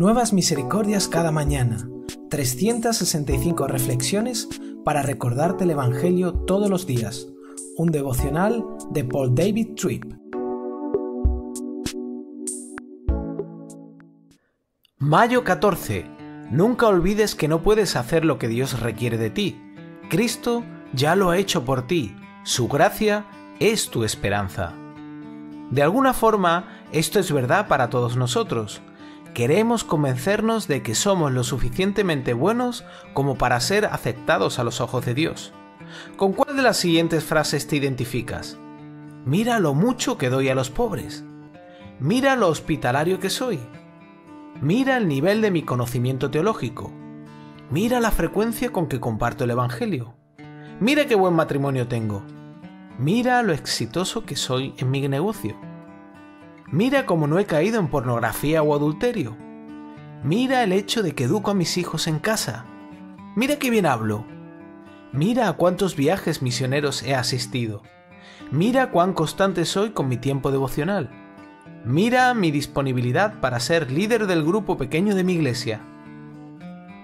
Nuevas misericordias cada mañana. 365 reflexiones para recordarte el Evangelio todos los días. Un devocional de Paul David Tripp. Mayo 14. Nunca olvides que no puedes hacer lo que Dios requiere de ti. Cristo ya lo ha hecho por ti. Su gracia es tu esperanza. De alguna forma, esto es verdad para todos nosotros. Queremos convencernos de que somos lo suficientemente buenos como para ser aceptados a los ojos de Dios. ¿Con cuál de las siguientes frases te identificas? Mira lo mucho que doy a los pobres. Mira lo hospitalario que soy. Mira el nivel de mi conocimiento teológico. Mira la frecuencia con que comparto el Evangelio. Mira qué buen matrimonio tengo. Mira lo exitoso que soy en mi negocio. Mira cómo no he caído en pornografía o adulterio. Mira el hecho de que educo a mis hijos en casa. Mira qué bien hablo. Mira a cuántos viajes misioneros he asistido. Mira cuán constante soy con mi tiempo devocional. Mira mi disponibilidad para ser líder del grupo pequeño de mi iglesia.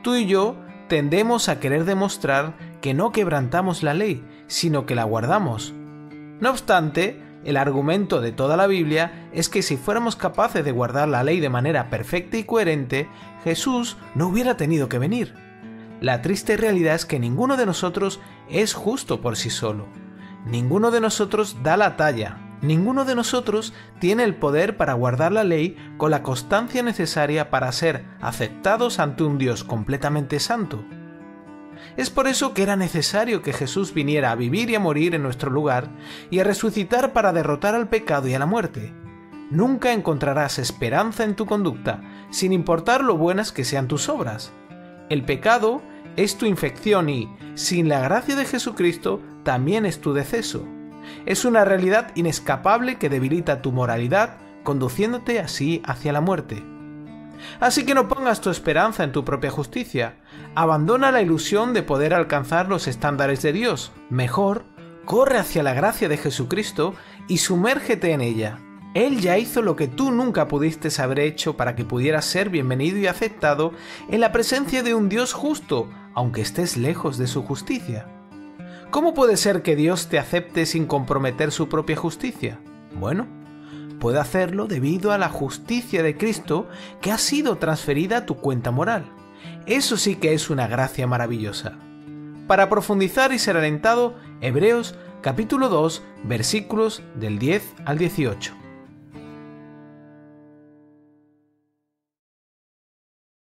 Tú y yo tendemos a querer demostrar que no quebrantamos la ley, sino que la guardamos. No obstante, el argumento de toda la Biblia es que si fuéramos capaces de guardar la ley de manera perfecta y coherente, Jesús no hubiera tenido que venir. La triste realidad es que ninguno de nosotros es justo por sí solo. Ninguno de nosotros da la talla. Ninguno de nosotros tiene el poder para guardar la ley con la constancia necesaria para ser aceptados ante un Dios completamente santo. Es por eso que era necesario que Jesús viniera a vivir y a morir en nuestro lugar y a resucitar para derrotar al pecado y a la muerte. Nunca encontrarás esperanza en tu conducta, sin importar lo buenas que sean tus obras. El pecado es tu infección y, sin la gracia de Jesucristo, también es tu deceso. Es una realidad inescapable que debilita tu moralidad, conduciéndote así hacia la muerte. Así que no pongas tu esperanza en tu propia justicia. Abandona la ilusión de poder alcanzar los estándares de Dios. Mejor, corre hacia la gracia de Jesucristo y sumérgete en ella. Él ya hizo lo que tú nunca pudiste haber hecho para que pudieras ser bienvenido y aceptado en la presencia de un Dios justo, aunque estés lejos de su justicia. ¿Cómo puede ser que Dios te acepte sin comprometer su propia justicia? Bueno, puede hacerlo debido a la justicia de Cristo que ha sido transferida a tu cuenta moral. Eso sí que es una gracia maravillosa. Para profundizar y ser alentado, Hebreos capítulo 2 versículos del 10 al 18.